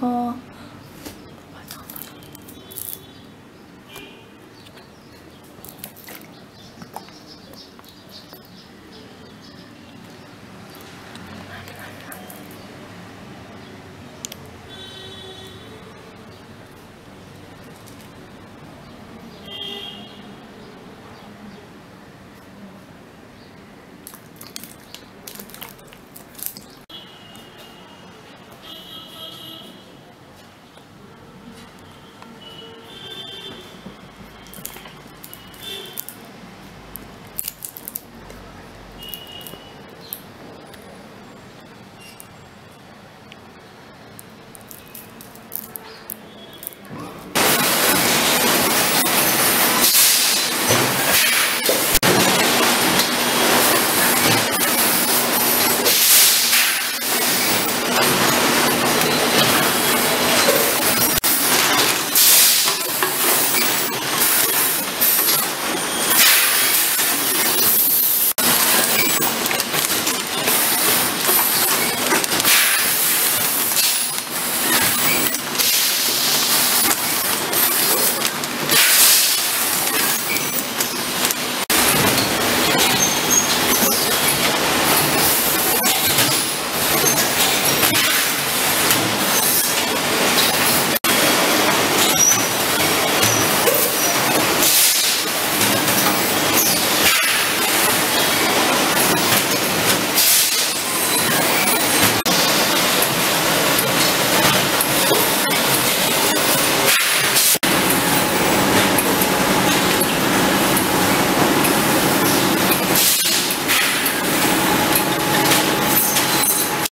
然。